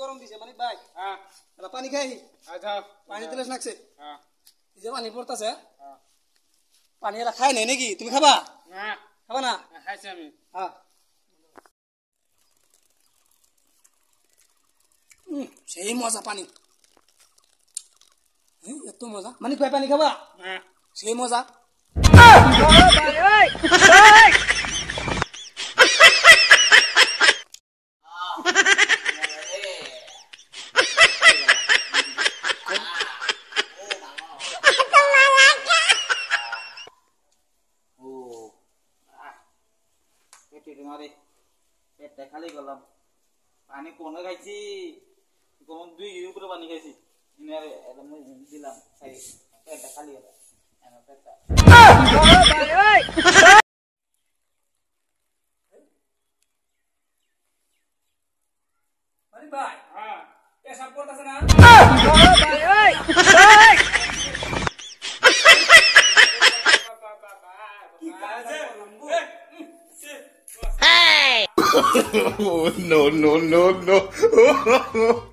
গরম দিছে মানে ভাই হ্যাঁ এটা পানি খাই আহি। আচ্ছা পানি দিলে নাকছে হ্যাঁ এই যে পানি পড়তাছে হ্যাঁ পানি এরা খাই নাই নাকি তুমি খাবা না খাবা না খাইছি আমি হ্যাঁ উম, সেই মজা পানি এই, এত মজা মানে কয় পানি খাবা হ্যাঁ সেই মজা পেটে মারে পেটটা খালি করলাম পানি কোনে খাইছি কোন দুই উপরে পানি খাইছি দিলাম খাই পেটটা খালি আমার পেটটা মানে ভাই হ্যাঁ পেশাব করতেছে না no, no, no, no.